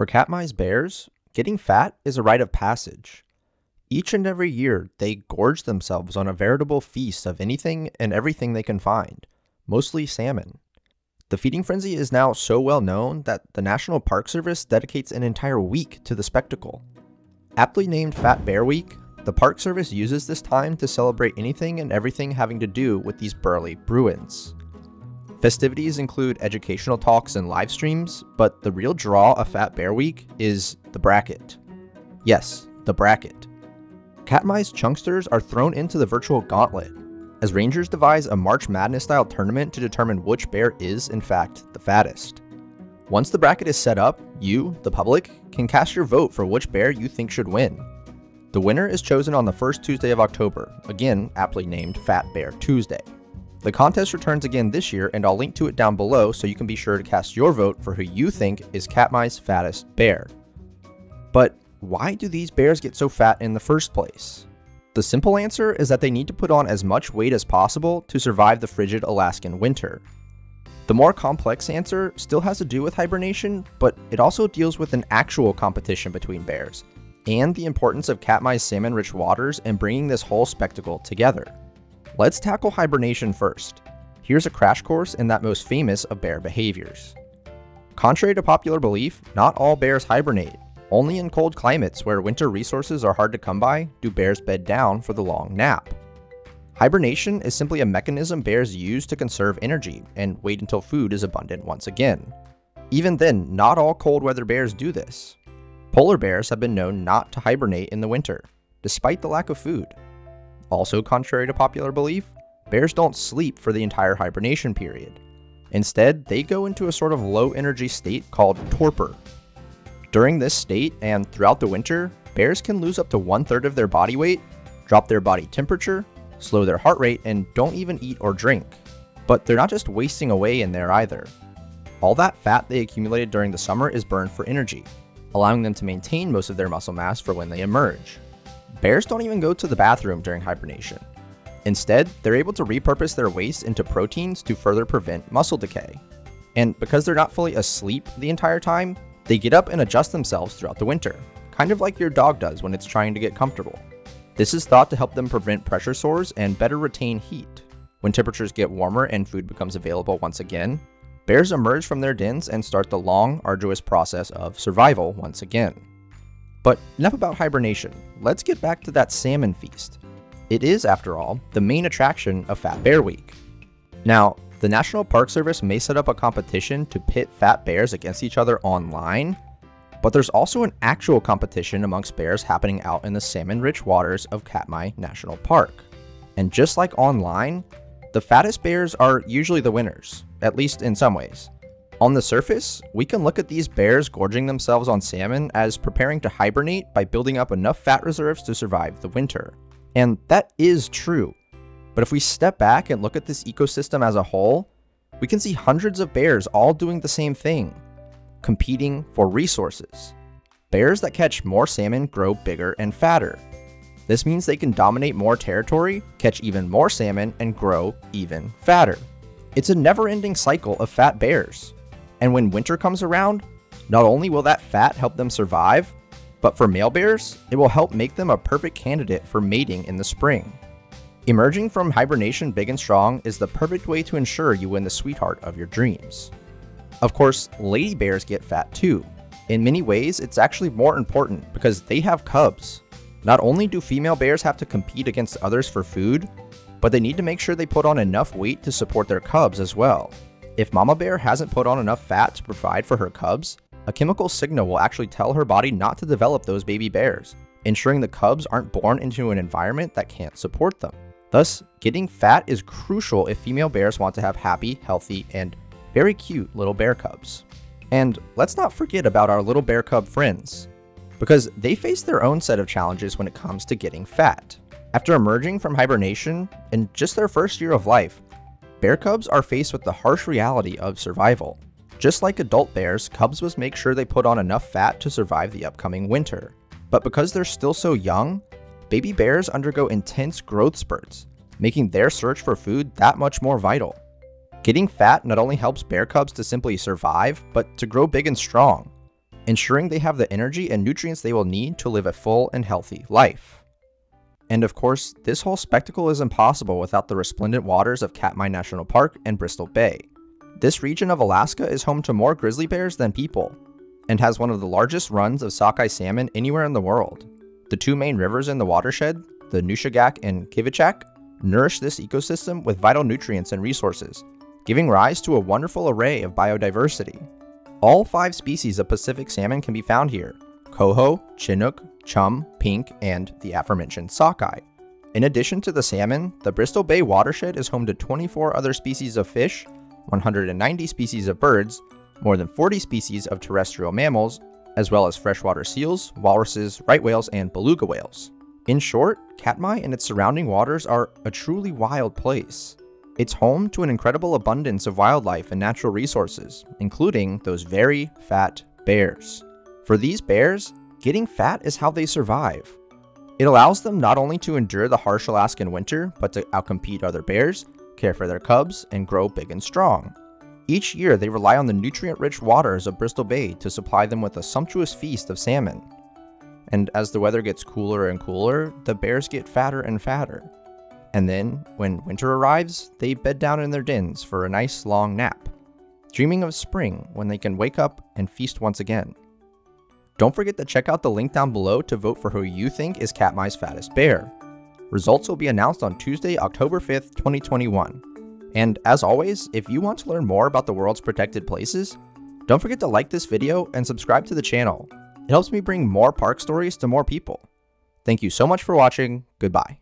For Katmai's bears, getting fat is a rite of passage. Each and every year, they gorge themselves on a veritable feast of anything and everything they can find, mostly salmon. The feeding frenzy is now so well known that the National Park Service dedicates an entire week to the spectacle. Aptly named Fat Bear Week, the Park Service uses this time to celebrate anything and everything having to do with these burly Bruins. Festivities include educational talks and live streams, but the real draw of Fat Bear Week is the bracket. Yes, the bracket. Katmai's chunksters are thrown into the virtual gauntlet, as Rangers devise a March Madness style tournament to determine which bear is, in fact, the fattest. Once the bracket is set up, you, the public, can cast your vote for which bear you think should win. The winner is chosen on the first Tuesday of October, again aptly named Fat Bear Tuesday. The contest returns again this year, and I'll link to it down below so you can be sure to cast your vote for who you think is Katmai's fattest bear. But why do these bears get so fat in the first place? The simple answer is that they need to put on as much weight as possible to survive the frigid Alaskan winter. The more complex answer still has to do with hibernation, but it also deals with an actual competition between bears, and the importance of Katmai's salmon-rich waters and bringing this whole spectacle together. Let's tackle hibernation first. Here's a crash course in that most famous of bear behaviors. Contrary to popular belief, not all bears hibernate. Only in cold climates where winter resources are hard to come by do bears bed down for the long nap. Hibernation is simply a mechanism bears use to conserve energy and wait until food is abundant once again. Even then, not all cold weather bears do this. Polar bears have been known not to hibernate in the winter, despite the lack of food. Also contrary to popular belief, bears don't sleep for the entire hibernation period. Instead, they go into a sort of low energy state called torpor. During this state and throughout the winter, bears can lose up to one third of their body weight, drop their body temperature, slow their heart rate, and don't even eat or drink. But they're not just wasting away in there either. All that fat they accumulated during the summer is burned for energy, allowing them to maintain most of their muscle mass for when they emerge. Bears don't even go to the bathroom during hibernation. Instead, they're able to repurpose their waste into proteins to further prevent muscle decay. And because they're not fully asleep the entire time, they get up and adjust themselves throughout the winter, kind of like your dog does when it's trying to get comfortable. This is thought to help them prevent pressure sores and better retain heat. When temperatures get warmer and food becomes available once again, bears emerge from their dens and start the long, arduous process of survival once again. But enough about hibernation, let's get back to that salmon feast. It is, after all, the main attraction of Fat Bear Week. Now, the National Park Service may set up a competition to pit fat bears against each other online, but there's also an actual competition amongst bears happening out in the salmon-rich waters of Katmai National Park. And just like online, the fattest bears are usually the winners, at least in some ways. On the surface, we can look at these bears gorging themselves on salmon as preparing to hibernate by building up enough fat reserves to survive the winter. And that is true. But if we step back and look at this ecosystem as a whole, we can see hundreds of bears all doing the same thing, competing for resources. Bears that catch more salmon grow bigger and fatter. This means they can dominate more territory, catch even more salmon, and grow even fatter. It's a never ending cycle of fat bears. And when winter comes around, not only will that fat help them survive, but for male bears, it will help make them a perfect candidate for mating in the spring. Emerging from hibernation big and strong is the perfect way to ensure you win the sweetheart of your dreams. Of course, lady bears get fat too. In many ways, it's actually more important because they have cubs. Not only do female bears have to compete against others for food, but they need to make sure they put on enough weight to support their cubs as well. If mama bear hasn't put on enough fat to provide for her cubs, a chemical signal will actually tell her body not to develop those baby bears, ensuring the cubs aren't born into an environment that can't support them. Thus, getting fat is crucial if female bears want to have happy, healthy, and very cute little bear cubs. And let's not forget about our little bear cub friends, because they face their own set of challenges when it comes to getting fat. After emerging from hibernation, in just their first year of life, Bear cubs are faced with the harsh reality of survival. Just like adult bears, cubs must make sure they put on enough fat to survive the upcoming winter. But because they're still so young, baby bears undergo intense growth spurts, making their search for food that much more vital. Getting fat not only helps bear cubs to simply survive, but to grow big and strong. ensuring they have the energy and nutrients they will need to live a full and healthy life. And of course, this whole spectacle is impossible without the resplendent waters of Katmai National Park and Bristol Bay. This region of Alaska is home to more grizzly bears than people, and has one of the largest runs of sockeye salmon anywhere in the world. The two main rivers in the watershed, the Nushagak and Kvichak, nourish this ecosystem with vital nutrients and resources, giving rise to a wonderful array of biodiversity. All five species of Pacific salmon can be found here coho, chinook, chum, pink, and the aforementioned sockeye. In addition to the salmon, the Bristol Bay watershed is home to 24 other species of fish, 190 species of birds, more than 40 species of terrestrial mammals, as well as freshwater seals, walruses, right whales, and beluga whales. In short, Katmai and its surrounding waters are a truly wild place. It's home to an incredible abundance of wildlife and natural resources, including those very fat bears. For these bears, getting fat is how they survive. It allows them not only to endure the harsh Alaskan winter, but to outcompete other bears, care for their cubs, and grow big and strong. Each year, they rely on the nutrient rich waters of Bristol Bay to supply them with a sumptuous feast of salmon. And as the weather gets cooler and cooler, the bears get fatter and fatter. And then, when winter arrives, they bed down in their dens for a nice long nap, dreaming of spring when they can wake up and feast once again. Don't forget to check out the link down below to vote for who you think is Katmai's fattest bear. Results will be announced on Tuesday, October 5th, 2021. And as always, if you want to learn more about the world's protected places, don't forget to like this video and subscribe to the channel. It helps me bring more park stories to more people. Thank you so much for watching, goodbye.